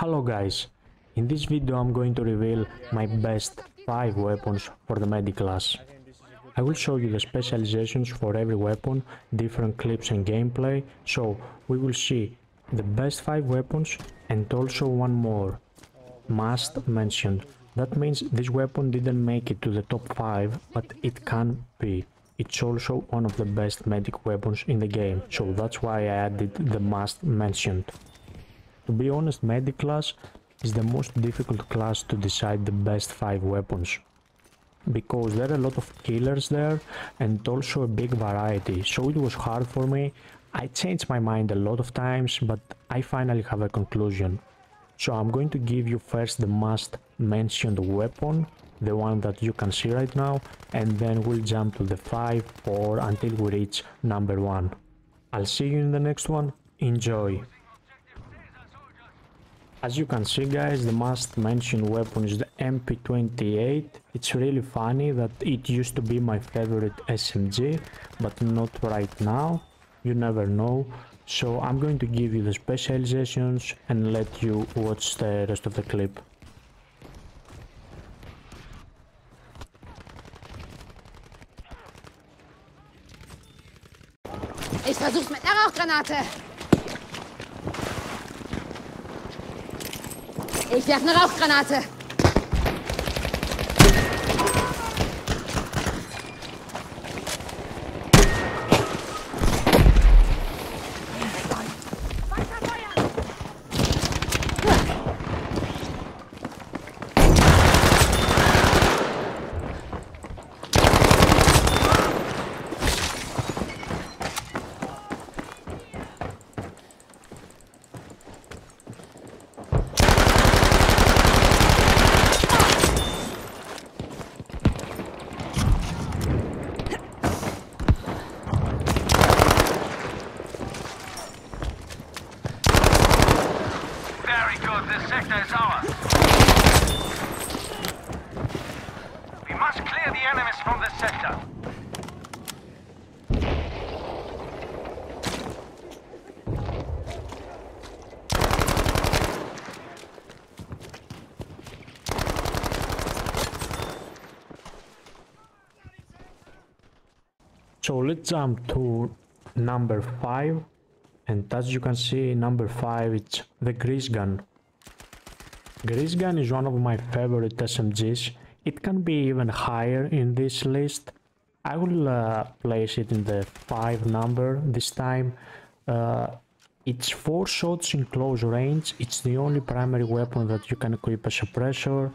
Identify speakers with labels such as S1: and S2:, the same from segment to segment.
S1: Hello guys, in this video I'm going to reveal my best 5 weapons for the medic class. I will show you the specializations for every weapon, different clips and gameplay, so we will see the best 5 weapons and also one more, must mentioned. That means this weapon didn't make it to the top 5, but it can be. It's also one of the best medic weapons in the game, so that's why I added the must mentioned. To be honest, medic class is the most difficult class to decide the best 5 weapons. Because there are a lot of killers there and also a big variety, so it was hard for me. I changed my mind a lot of times, but I finally have a conclusion. So I'm going to give you first the must mentioned weapon the one that you can see right now and then we'll jump to the 5 4 until we reach number 1. I'll see you in the next one, enjoy! As you can see guys, the must mentioned weapon is the MP28. It's really funny that it used to be my favorite SMG, but not right now. You never know. So I'm going to give you the specializations and let you watch the rest of the clip.
S2: Ich versuch's mit einer Rauchgranate. Ich werfe eine Rauchgranate.
S1: So let's jump to number 5 and as you can see number 5 it's the grease gun. Grease gun is one of my favorite SMGs. It can be even higher in this list. I will uh, place it in the 5 number this time. Uh, it's 4 shots in close range. It's the only primary weapon that you can equip a suppressor.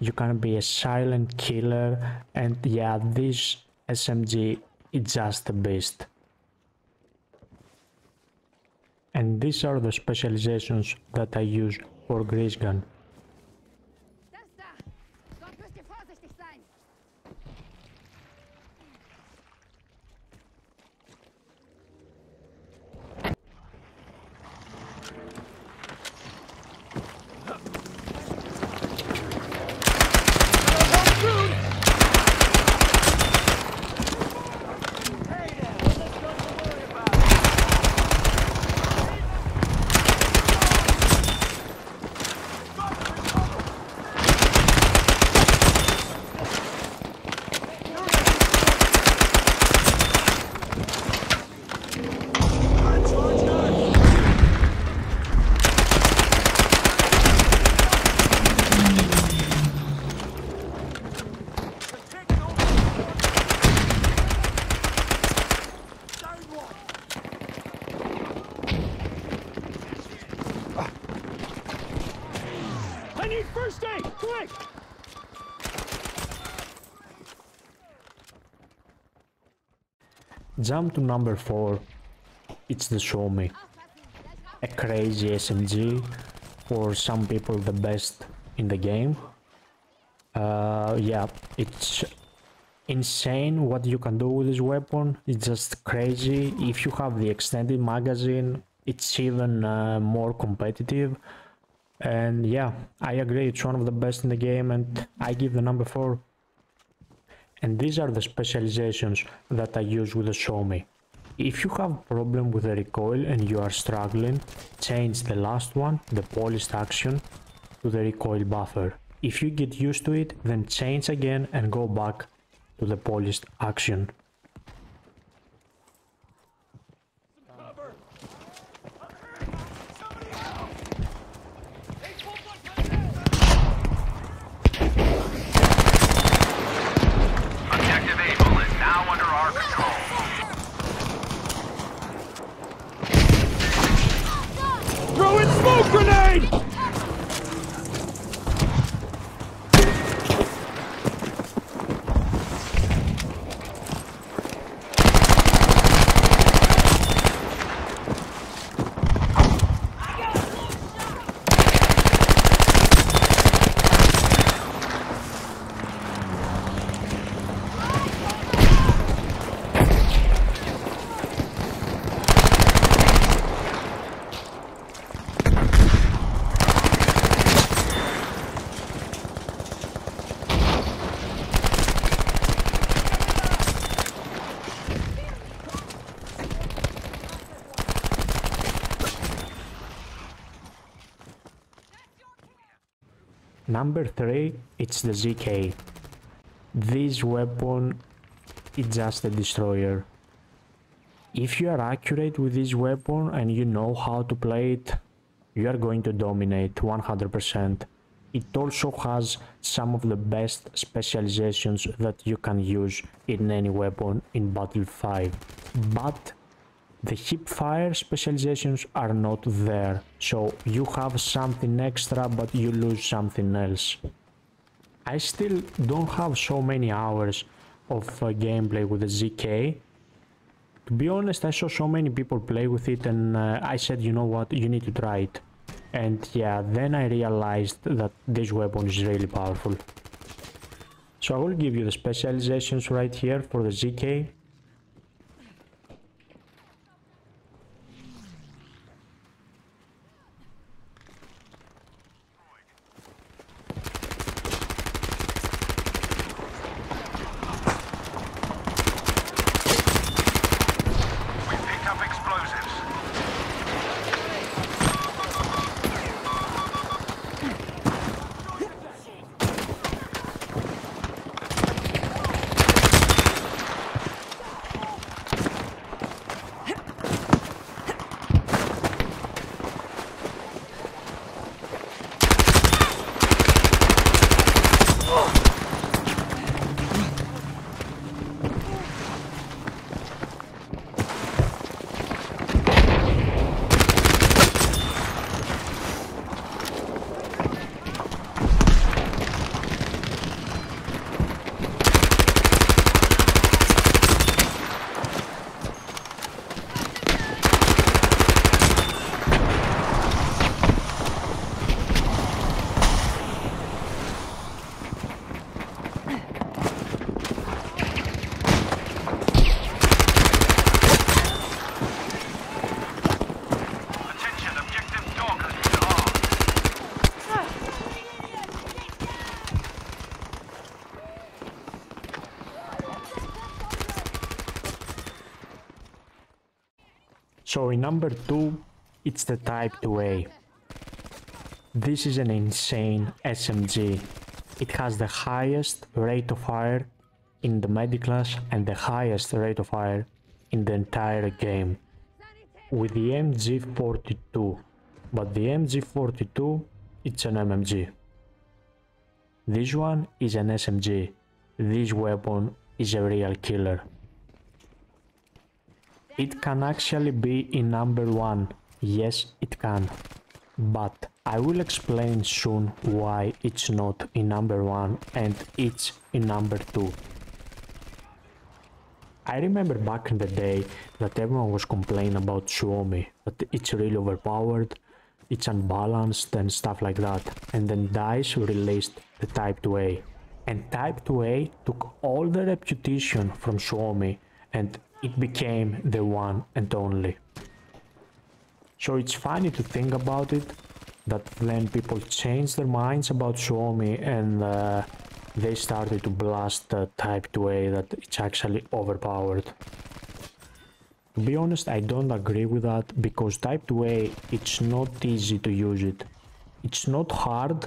S1: You can be a silent killer and yeah this SMG is just the best. And these are the specializations that I use for Grease Gun. Jump to number 4. It's the Suomi. A crazy SMG. For some people the best in the game. Uh, yeah, it's insane what you can do with this weapon. It's just crazy. If you have the extended magazine, it's even uh, more competitive. And yeah, I agree, it's one of the best in the game, and I give the number 4. And these are the specializations that I use with the Me. If you have a problem with the recoil and you are struggling, change the last one, the polished action, to the recoil buffer. If you get used to it, then change again and go back to the polished action.
S3: Objective Able is now under our control.
S4: Throw in smoke grenade!
S1: Number 3, it's the ZK. This weapon is just a destroyer. If you are accurate with this weapon and you know how to play it, you are going to dominate 100%. It also has some of the best specializations that you can use in any weapon in Battlefield 5. But the hip fire specializations are not there, so you have something extra but you lose something else. I still don't have so many hours of uh, gameplay with the ZK. To be honest, I saw so many people play with it and uh, I said, you know what, you need to try it. And yeah, then I realized that this weapon is really powerful. So I will give you the specializations right here for the ZK. Number 2, it's the Type 2A. This is an insane SMG. It has the highest rate of fire in the Mediclass and the highest rate of fire in the entire game with the MG42 but the MG42 it's an MMG. This one is an SMG. This weapon is a real killer. It can actually be in number 1, yes it can. But I will explain soon why it's not in number 1 and it's in number 2. I remember back in the day that everyone was complaining about Suomi, that it's really overpowered, it's unbalanced and stuff like that. And then DICE released the Type 2A. And Type 2A took all the reputation from Suomi and it became the one and only. So it's funny to think about it that then people changed their minds about Suomi and uh, they started to blast the Type 2A that it's actually overpowered. To be honest, I don't agree with that because Type 2A, it's not easy to use it. It's not hard,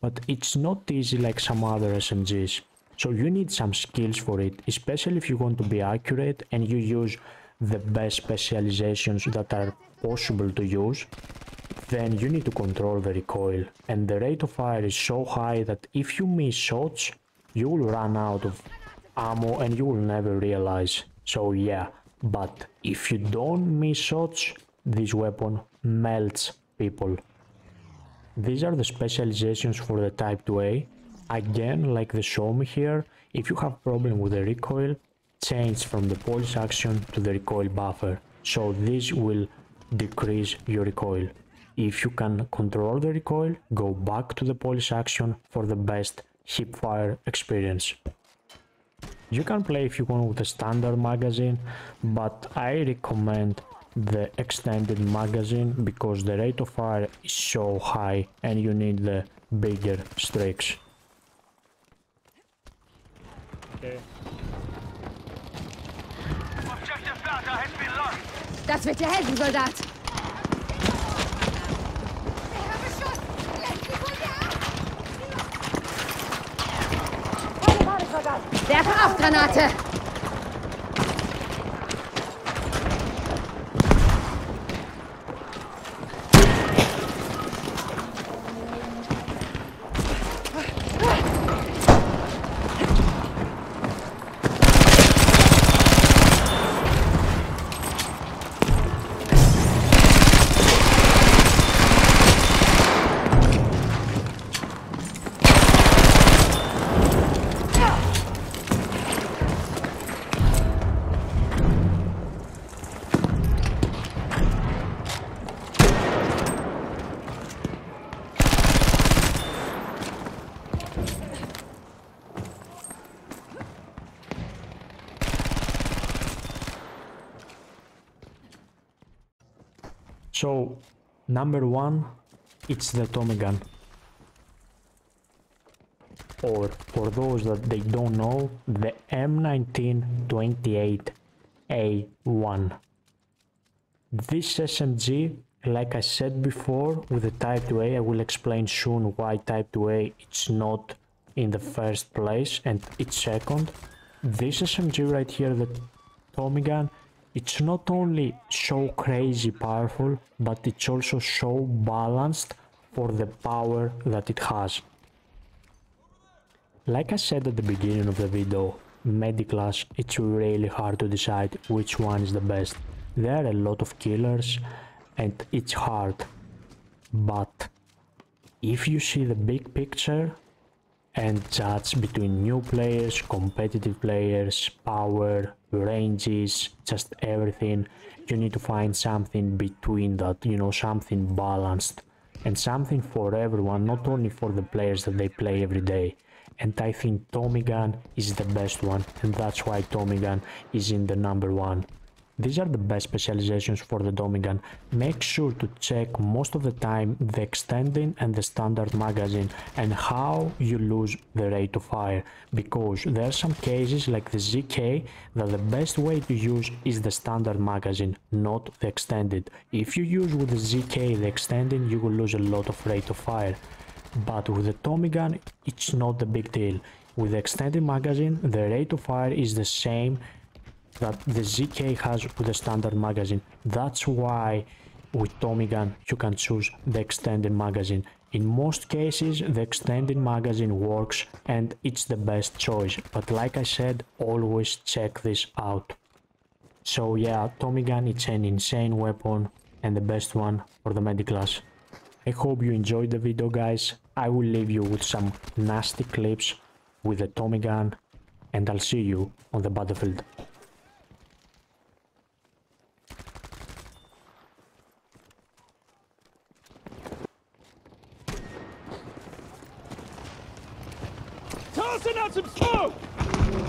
S1: but it's not easy like some other SMGs. So you need some skills for it, especially if you want to be accurate and you use the best specializations that are possible to use. Then you need to control the recoil and the rate of fire is so high that if you miss shots, you will run out of ammo and you will never realize. So yeah, but if you don't miss shots, this weapon melts people. These are the specializations for the Type 2A. Again, like the Suomi here, if you have problem with the recoil, change from the polished action to the recoil buffer. So this will decrease your recoil. If you can control the recoil, go back to the polished action for the best hip fire experience. You can play if you want with a standard magazine, but I recommend the extended magazine because the rate of fire is so high and you need the bigger streaks.
S4: okay.
S2: Das wird dir helfen, Soldat! Werfe auf, Granate!
S1: So, number one, it's the Tommy gun. Or, for those that they don't know, the M1928A1. This SMG, like I said before, with the Type 2A, I will explain soon why Type 2A it's not in the first place and it's second. This SMG right here, the Tommy gun, it's not only so crazy powerful, but it's also so balanced for the power that it has. Like I said at the beginning of the video, Mediclass it's really hard to decide which one is the best. There are a lot of killers and it's hard. But if you see the big picture and judge between new players, competitive players, power, ranges, just everything. You need to find something between that, you know, something balanced and something for everyone, not only for the players that they play every day. And I think Tommy Gun is the best one, and that's why Tommy Gun is in the number one. These are the best specializations for the Tommy gun. Make sure to check most of the time the extending and the standard magazine and how you lose the rate of fire because there are some cases like the ZK that the best way to use is the standard magazine, not the extended. If you use with the ZK the extending you will lose a lot of rate of fire. But with the Tommy gun it's not a big deal. With the extended magazine the rate of fire is the same that the ZK has with the standard magazine. That's why with Tommy gun you can choose the extended magazine. In most cases the extended magazine works and it's the best choice, but like I said, always check this out. So yeah, Tommy gun it's an insane weapon and the best one for the Mediclass. I hope you enjoyed the video guys. I will leave you with some nasty clips with the Tommy gun and I'll see you on the battlefield.
S4: Tossing out some smoke!